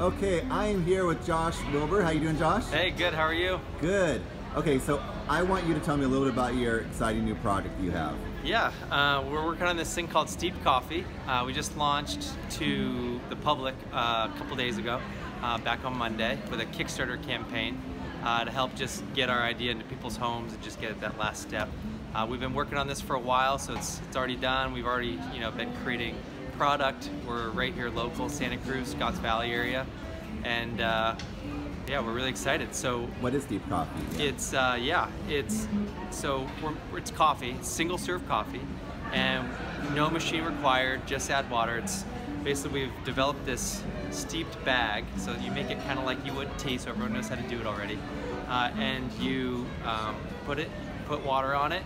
Okay, I am here with Josh Wilbur. How you doing, Josh? Hey, good. How are you? Good. Okay, so I want you to tell me a little bit about your exciting new project you have. Yeah, uh, we're working on this thing called Steeped Coffee. Uh, we just launched to the public uh, a couple days ago, uh, back on Monday, with a Kickstarter campaign uh, to help just get our idea into people's homes and just get that last step. Uh, we've been working on this for a while, so it's it's already done. We've already you know been creating product. We're right here local, Santa Cruz, Scotts Valley area, and yeah, we're really excited. So what is Steeped Coffee? Yeah. It's uh, yeah, it's so it's coffee, single serve coffee, and no machine required. Just add water. It's basically we've developed this steeped bag, so you make it kind of like you would tea, so everyone knows how to do it already. Uh, and you um, put it, put water on it,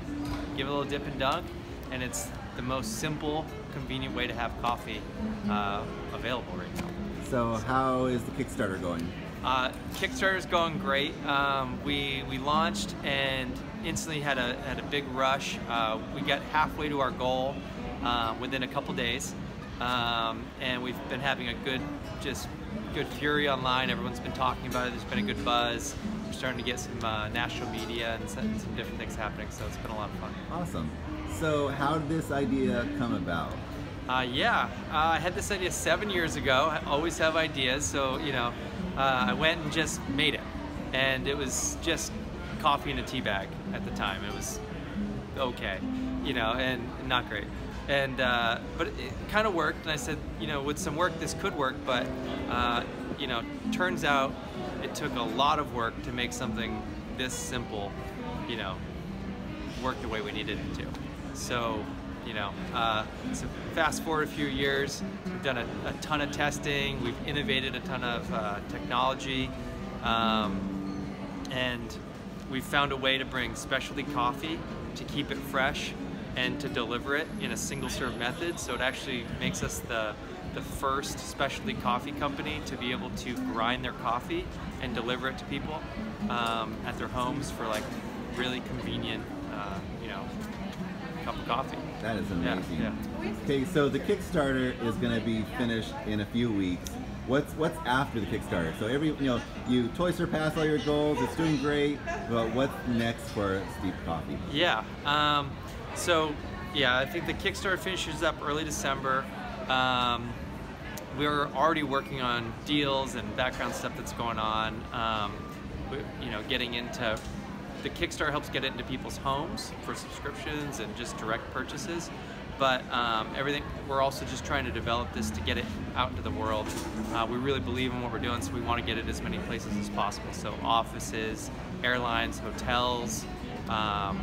give it a little dip and dunk, and it's the most simple, convenient way to have coffee uh, available right now. So how is the Kickstarter going? Uh, is going great. Um, we we launched and instantly had a had a big rush. Uh, we got halfway to our goal uh, within a couple days, um, and we've been having a good just good fury online. Everyone's been talking about it. There's been a good buzz. We're starting to get some uh, national media and some, some different things happening. So it's been a lot of fun. Awesome. So how did this idea come about? Uh, yeah, uh, I had this idea seven years ago. I always have ideas, so you know, uh, I went and just made it, and it was just coffee in a tea bag at the time. It was okay, you know, and not great. And uh, but it kind of worked, and I said, you know, with some work, this could work. But uh, you know, turns out it took a lot of work to make something this simple, you know, work the way we needed it to. So you know, uh, so fast forward a few years, we've done a, a ton of testing, we've innovated a ton of uh, technology, um, and we've found a way to bring specialty coffee to keep it fresh and to deliver it in a single serve method. So it actually makes us the, the first specialty coffee company to be able to grind their coffee and deliver it to people um, at their homes for like really convenient, uh, you know, cup of coffee. That is amazing. Yeah, yeah. Okay, so the Kickstarter is going to be finished in a few weeks. What's what's after the Kickstarter? So every you know you totally surpassed all your goals. It's doing great. But what's next for Steeped Coffee? Yeah. Um, so yeah, I think the Kickstarter finishes up early December. Um, we're already working on deals and background stuff that's going on. Um, you know, getting into the Kickstarter helps get it into people's homes for subscriptions and just direct purchases. But um, everything, we're also just trying to develop this to get it out into the world. Uh, we really believe in what we're doing, so we want to get it as many places as possible. So offices, airlines, hotels, um,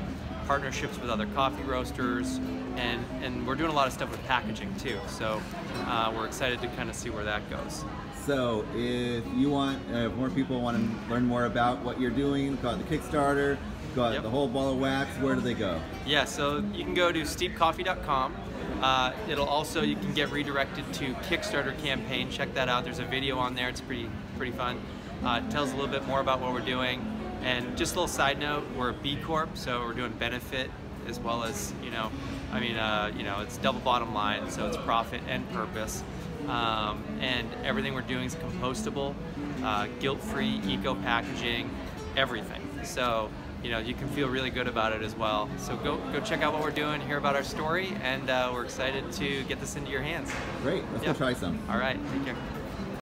partnerships with other coffee roasters, and, and we're doing a lot of stuff with packaging too. So uh, we're excited to kind of see where that goes. So if you want, uh, if more people want to learn more about what you're doing, got the Kickstarter, got yep. the whole ball of wax, where do they go? Yeah, so you can go to steepedcoffee.com. Uh, it'll also, you can get redirected to Kickstarter campaign. Check that out. There's a video on there. It's pretty, pretty fun. Uh, it tells a little bit more about what we're doing. And just a little side note, we're a B Corp, so we're doing benefit as well as, you know, I mean, uh, you know, it's double bottom line, so it's profit and purpose. Um, and everything we're doing is compostable, uh, guilt-free, eco packaging, everything. So you know you can feel really good about it as well. So go go check out what we're doing, hear about our story, and uh, we're excited to get this into your hands. Great, let's yep. go try some. All right, take care.